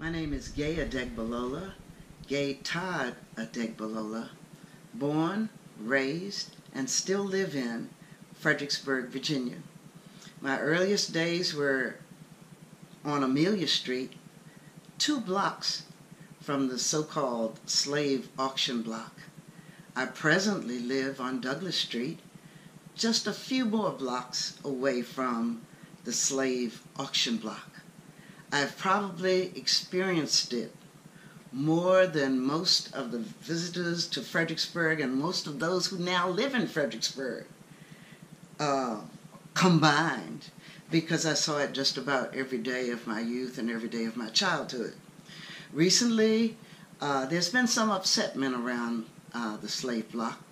My name is Gaye Adegbalola, Gaye Todd Adegbalola, born, raised, and still live in Fredericksburg, Virginia. My earliest days were on Amelia Street, two blocks from the so-called slave auction block. I presently live on Douglas Street, just a few more blocks away from the slave auction block. I've probably experienced it more than most of the visitors to Fredericksburg and most of those who now live in Fredericksburg uh, combined because I saw it just about every day of my youth and every day of my childhood. Recently, uh, there's been some upsetment around uh, the slave block,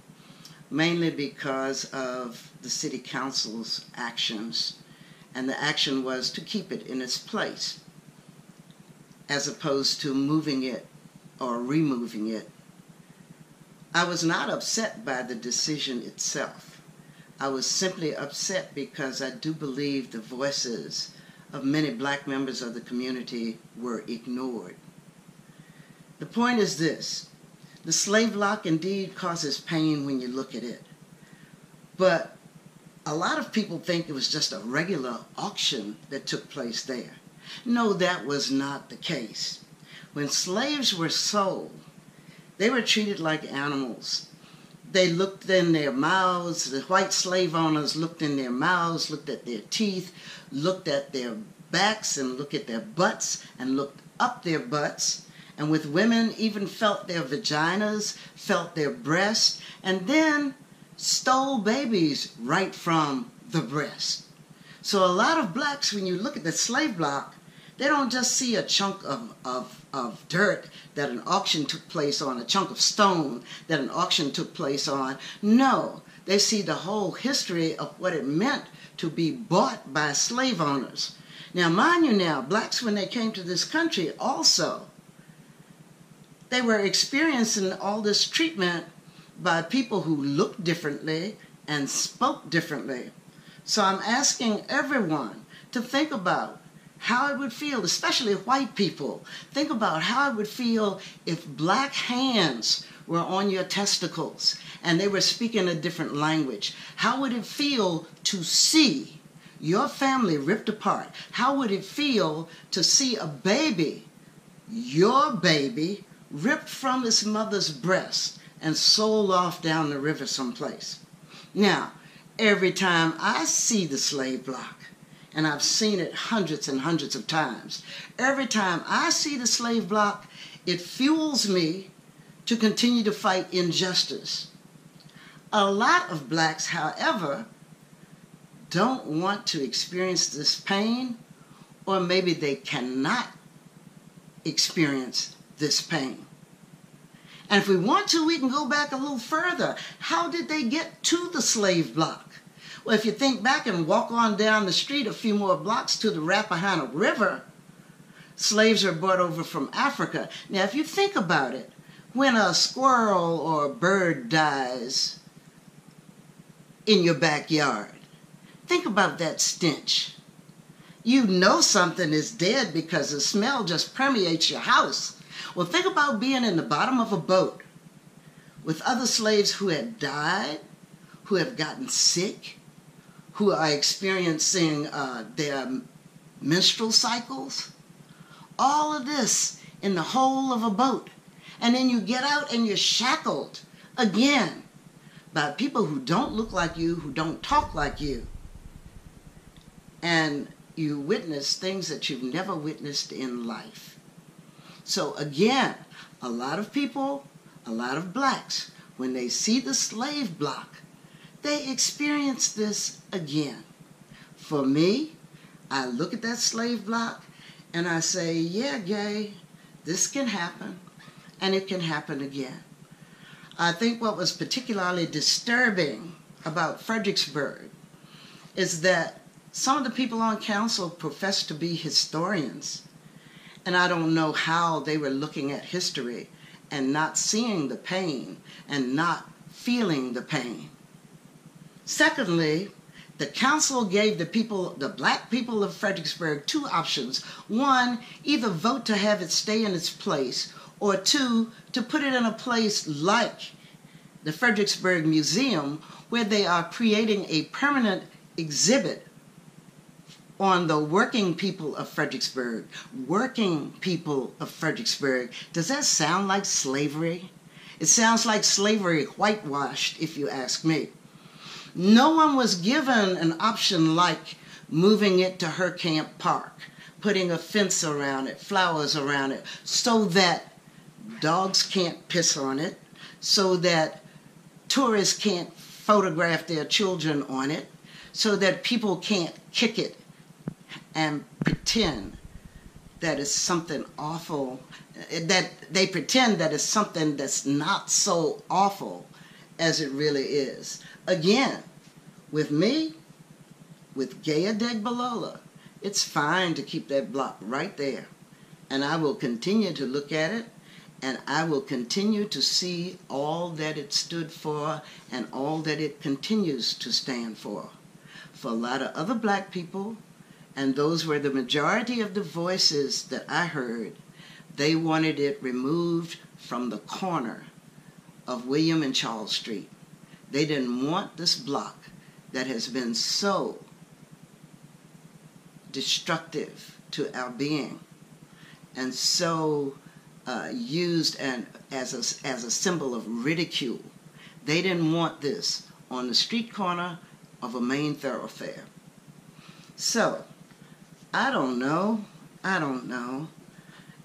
mainly because of the city council's actions, and the action was to keep it in its place as opposed to moving it or removing it. I was not upset by the decision itself. I was simply upset because I do believe the voices of many black members of the community were ignored. The point is this the slave lock indeed causes pain when you look at it. But a lot of people think it was just a regular auction that took place there. No, that was not the case. When slaves were sold, they were treated like animals. They looked in their mouths, the white slave owners looked in their mouths, looked at their teeth, looked at their backs, and looked at their butts, and looked up their butts. And with women, even felt their vaginas, felt their breasts, and then stole babies right from the breast. So a lot of blacks, when you look at the slave block, they don't just see a chunk of, of, of dirt that an auction took place on, a chunk of stone that an auction took place on. No, they see the whole history of what it meant to be bought by slave owners. Now, mind you now, blacks, when they came to this country, also, they were experiencing all this treatment by people who looked differently and spoke differently. So I'm asking everyone to think about how it would feel, especially white people. Think about how it would feel if black hands were on your testicles and they were speaking a different language. How would it feel to see your family ripped apart? How would it feel to see a baby, your baby, ripped from its mother's breast and sold off down the river someplace? Now, every time I see the slave block, and I've seen it hundreds and hundreds of times. Every time I see the slave block, it fuels me to continue to fight injustice. A lot of blacks, however, don't want to experience this pain, or maybe they cannot experience this pain. And if we want to, we can go back a little further. How did they get to the slave block? Well, if you think back and walk on down the street a few more blocks to the Rappahannock River, slaves are brought over from Africa. Now, if you think about it, when a squirrel or a bird dies in your backyard, think about that stench. You know something is dead because the smell just permeates your house. Well, think about being in the bottom of a boat with other slaves who had died, who have gotten sick, who are experiencing uh, their menstrual cycles. All of this in the hole of a boat. And then you get out and you're shackled again by people who don't look like you, who don't talk like you. And you witness things that you've never witnessed in life. So, again, a lot of people, a lot of blacks, when they see the slave block, they experience this again. For me, I look at that slave block and I say, yeah, Gaye, this can happen and it can happen again. I think what was particularly disturbing about Fredericksburg is that some of the people on council profess to be historians. And I don't know how they were looking at history and not seeing the pain and not feeling the pain. Secondly, the council gave the people, the black people of Fredericksburg, two options. One, either vote to have it stay in its place, or two, to put it in a place like the Fredericksburg Museum, where they are creating a permanent exhibit on the working people of Fredericksburg. Working people of Fredericksburg. Does that sound like slavery? It sounds like slavery whitewashed, if you ask me. No one was given an option like moving it to Hurkamp Park, putting a fence around it, flowers around it, so that dogs can't piss on it, so that tourists can't photograph their children on it, so that people can't kick it and pretend that it's something awful, eh, that they pretend that it's something that's not so awful as it really is. Again, with me, with Gaye Adegbalola, it's fine to keep that block right there. And I will continue to look at it and I will continue to see all that it stood for and all that it continues to stand for. For a lot of other black people, and those were the majority of the voices that I heard, they wanted it removed from the corner of William and Charles Street. They didn't want this block that has been so destructive to our being and so uh, used and as a, as a symbol of ridicule. They didn't want this on the street corner of a main thoroughfare. So, I don't know. I don't know.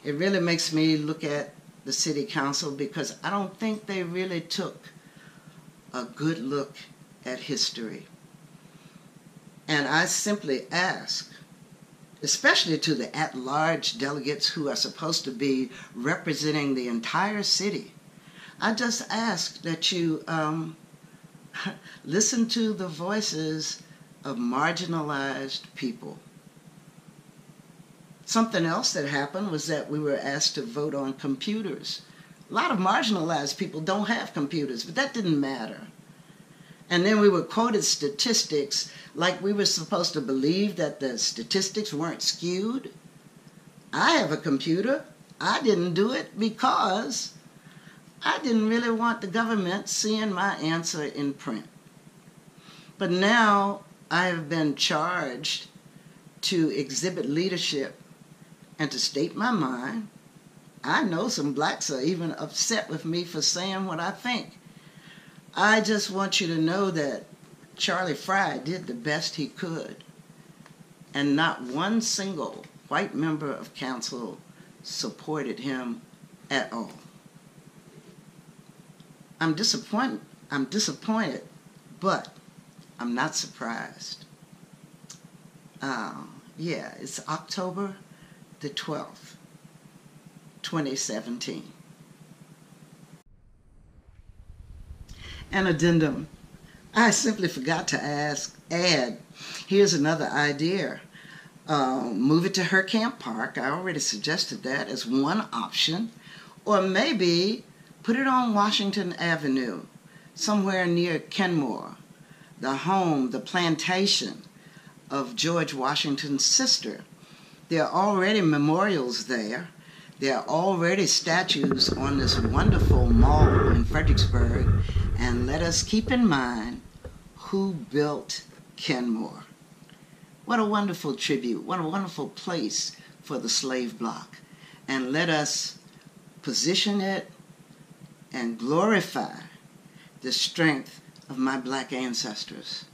It really makes me look at the city council because I don't think they really took a good look at history. And I simply ask, especially to the at large delegates who are supposed to be representing the entire city, I just ask that you um, listen to the voices of marginalized people. Something else that happened was that we were asked to vote on computers. A lot of marginalized people don't have computers, but that didn't matter. And then we were quoted statistics like we were supposed to believe that the statistics weren't skewed. I have a computer. I didn't do it because I didn't really want the government seeing my answer in print. But now I have been charged to exhibit leadership and to state my mind. I know some blacks are even upset with me for saying what I think. I just want you to know that Charlie Frye did the best he could, and not one single white member of council supported him at all. I'm disappointed. I'm disappointed, but I'm not surprised. Uh, yeah, it's October the 12th, 2017. An addendum. I simply forgot to ask, add, here's another idea. Uh, move it to Hurkamp Park. I already suggested that as one option. Or maybe put it on Washington Avenue, somewhere near Kenmore, the home, the plantation of George Washington's sister, there are already memorials there. There are already statues on this wonderful mall in Fredericksburg. And let us keep in mind who built Kenmore. What a wonderful tribute. What a wonderful place for the slave block. And let us position it and glorify the strength of my black ancestors.